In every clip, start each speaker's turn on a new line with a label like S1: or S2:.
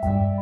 S1: Let's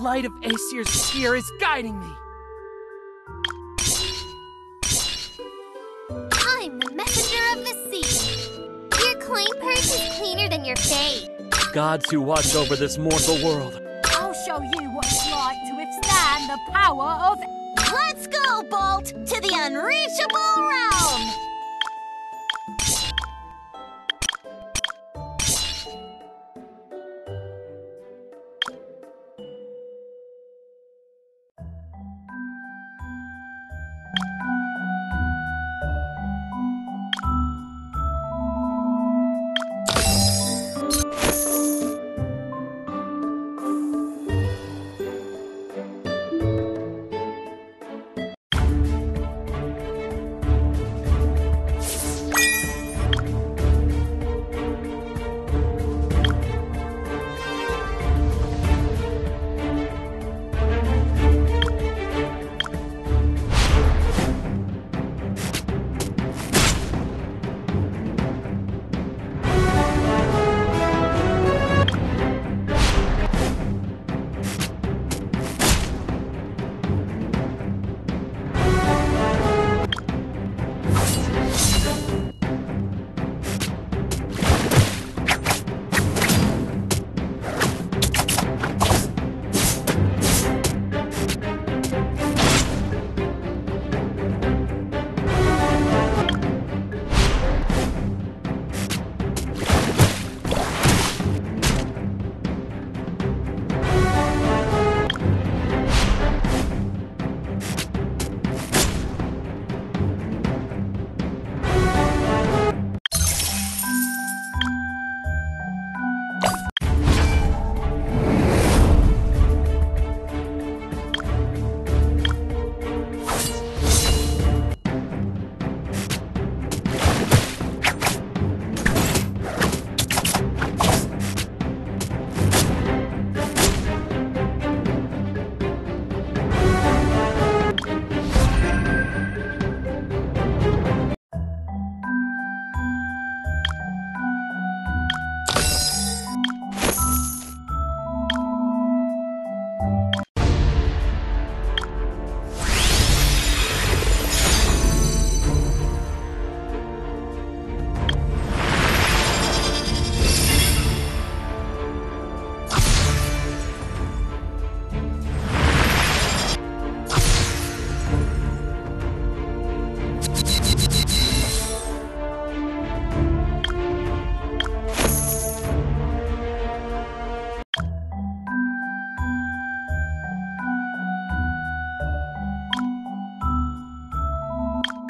S2: light of Aesir's spear is guiding me.
S3: I'm the messenger of the sea. Your coin purse is cleaner than your fate.
S4: Gods who watch over this mortal world.
S5: I'll show you what it's like to withstand the power of.
S1: Let's go, Bolt, to the unreachable realm!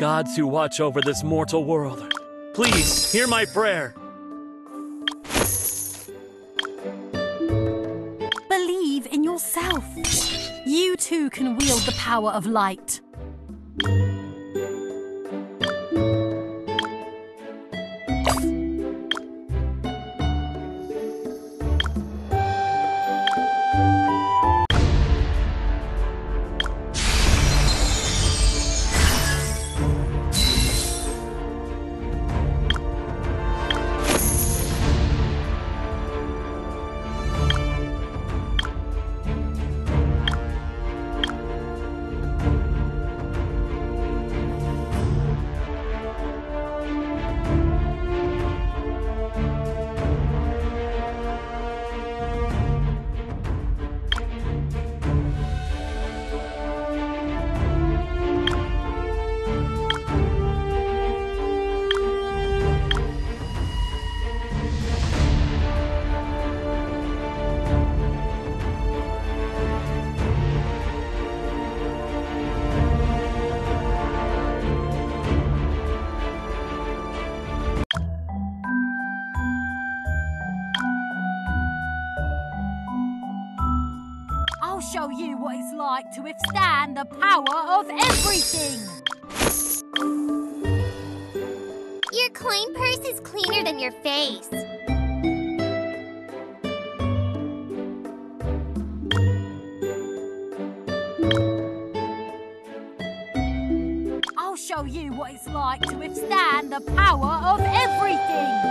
S4: Gods who watch over this mortal world, please hear my prayer.
S5: Believe in yourself. You too can wield the power of light. Like to withstand the power of everything.
S3: Your coin purse is cleaner than your face.
S5: I'll show you what it's like to withstand the power of everything.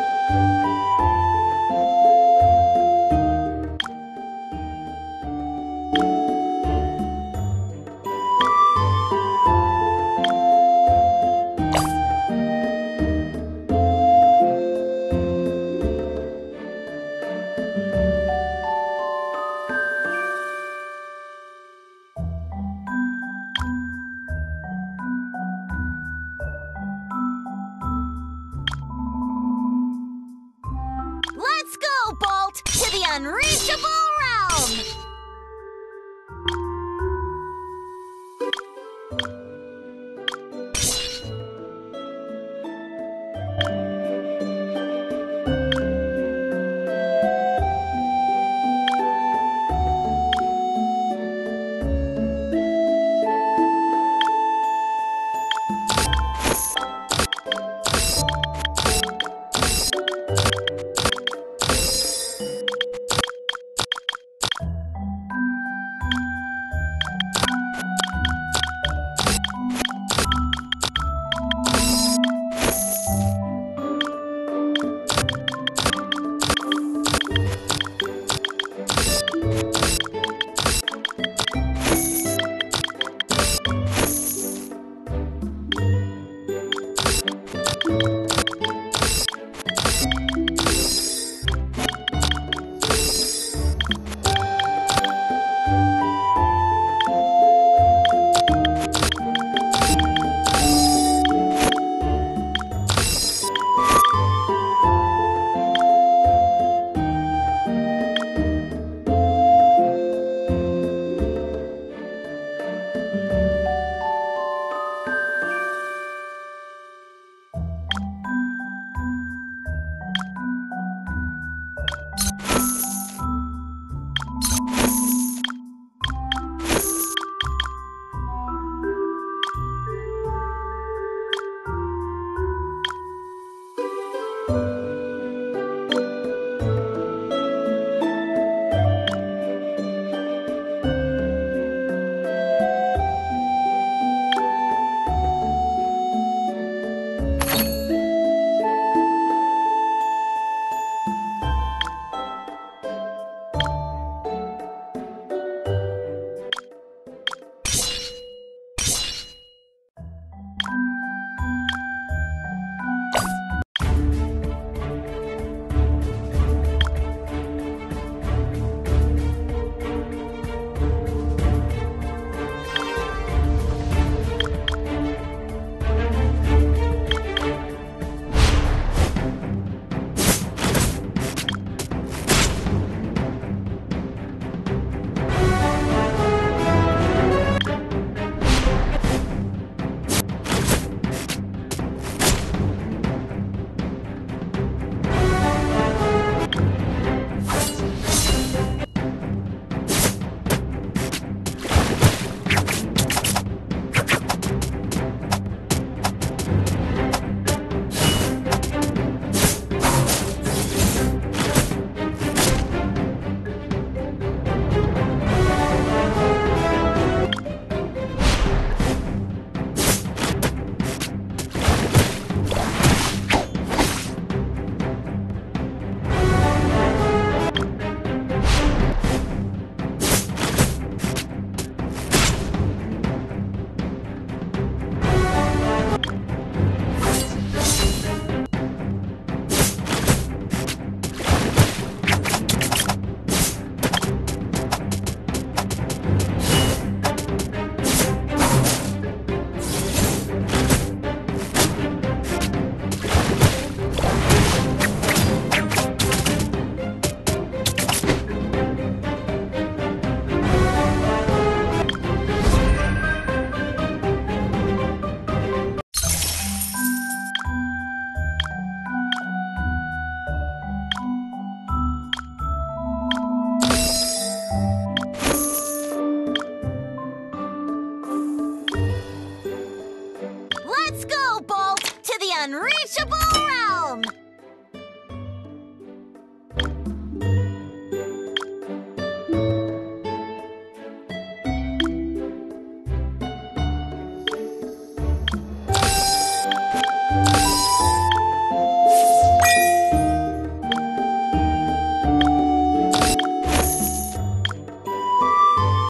S5: unreachable realm!